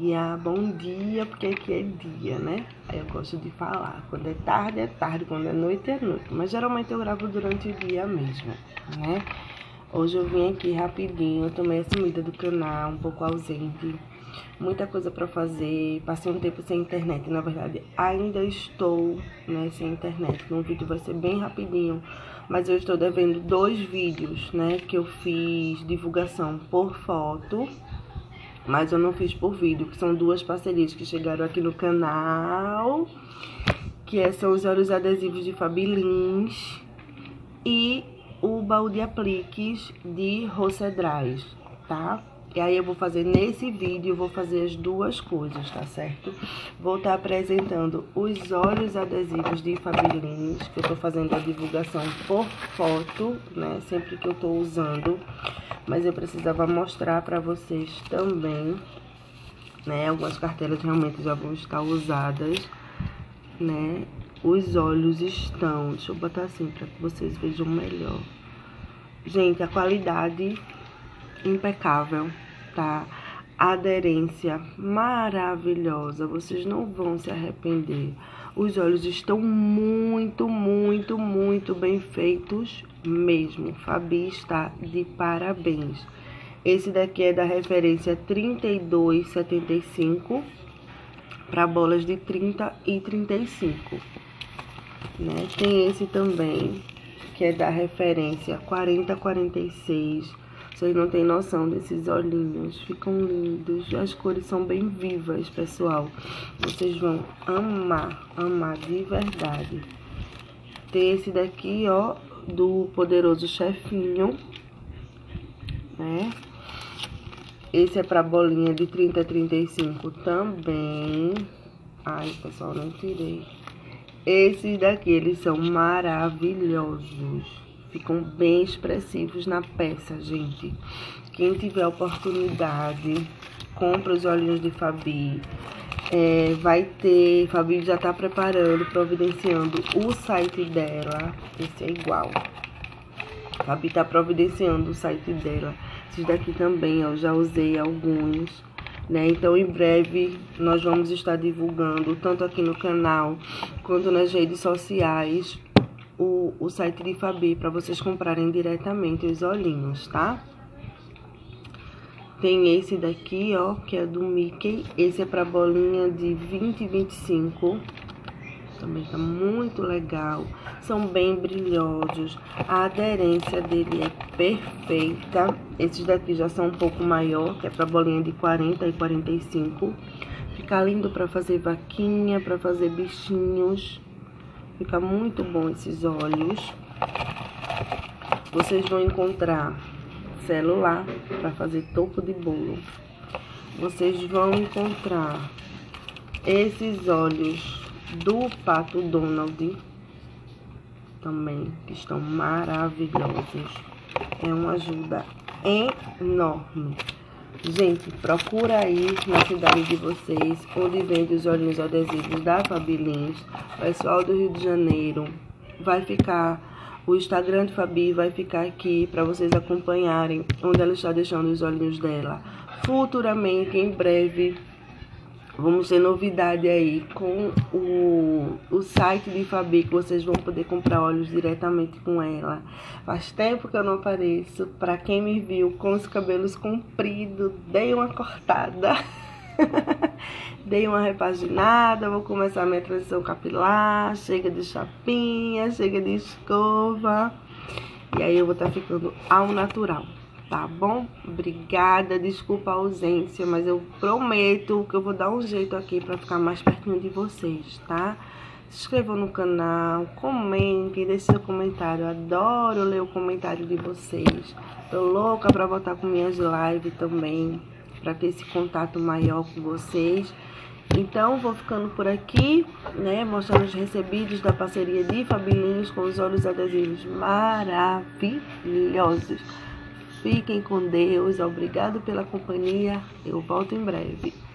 dia, bom dia, porque aqui é dia, né? Aí eu gosto de falar. Quando é tarde, é tarde. Quando é noite, é noite. Mas geralmente eu gravo durante o dia mesmo, né? Hoje eu vim aqui rapidinho, eu tomei a sumida do canal, um pouco ausente. Muita coisa pra fazer, passei um tempo sem internet, na verdade ainda estou né, sem internet. Um vídeo vai ser bem rapidinho, mas eu estou devendo dois vídeos, né, que eu fiz divulgação por foto mas eu não fiz por vídeo, que são duas parcerias que chegaram aqui no canal, que é, são os olhos adesivos de Fabilins e o baú de apliques de Rocedrais, tá? E aí eu vou fazer nesse vídeo, eu vou fazer as duas coisas, tá certo? Vou estar tá apresentando os olhos adesivos de Fabilins, que eu tô fazendo a divulgação por foto, né? Sempre que eu tô usando mas eu precisava mostrar para vocês também, né? Algumas carteiras realmente já vão estar usadas, né? Os olhos estão, deixa eu botar assim para que vocês vejam melhor. Gente, a qualidade impecável, tá? Aderência maravilhosa, vocês não vão se arrepender. Os olhos estão muito, muito, muito bem feitos mesmo. Fabi está de parabéns. Esse daqui é da referência 3275 para bolas de 30 e 35. Né? Tem esse também, que é da referência 4046 vocês não têm noção desses olhinhos. Ficam lindos. As cores são bem vivas, pessoal. Vocês vão amar, amar de verdade. Tem esse daqui, ó, do poderoso chefinho, né? Esse é pra bolinha de 30 a 35 também. Ai, pessoal, não tirei. Esses daqui, eles são maravilhosos. Ficam bem expressivos na peça, gente. Quem tiver oportunidade, compra os olhinhos de Fabi. É, vai ter, Fabi já tá preparando, providenciando o site dela. Esse é igual. Fabi tá providenciando o site dela. Esses daqui também, eu já usei alguns. Né? Então, em breve, nós vamos estar divulgando, tanto aqui no canal, quanto nas redes sociais, o, o site de Fabi para vocês comprarem diretamente os olhinhos, tá? Tem esse daqui, ó, que é do Mickey. Esse é para bolinha de 20 e 25. Também tá muito legal. São bem brilhosos. A aderência dele é perfeita. Esses daqui já são um pouco maior, que é para bolinha de 40 e 45. Fica lindo para fazer vaquinha, para fazer bichinhos. Fica muito bom esses olhos. Vocês vão encontrar celular para fazer topo de bolo. Vocês vão encontrar esses olhos do Pato Donald também, que estão maravilhosos. É uma ajuda enorme. Gente, procura aí na cidade de vocês, onde vende os olhinhos adesivos da Fabilins. Pessoal do Rio de Janeiro, vai ficar, o Instagram de Fabi vai ficar aqui para vocês acompanharem onde ela está deixando os olhinhos dela. Futuramente, em breve, Vamos ter novidade aí com o, o site de Fabi, que vocês vão poder comprar óleos diretamente com ela. Faz tempo que eu não apareço. Pra quem me viu com os cabelos compridos, dei uma cortada. dei uma repaginada, vou começar minha transição capilar. Chega de chapinha, chega de escova. E aí eu vou estar tá ficando ao natural tá bom? Obrigada, desculpa a ausência, mas eu prometo que eu vou dar um jeito aqui pra ficar mais pertinho de vocês, tá? Se inscrevam no canal, comentem, deixem seu comentário. Adoro ler o comentário de vocês. Tô louca pra voltar com minhas lives também, pra ter esse contato maior com vocês. Então, vou ficando por aqui, né? Mostrando os recebidos da parceria de Fabilins com os olhos adesivos maravilhosos. Fiquem com Deus. Obrigado pela companhia. Eu volto em breve.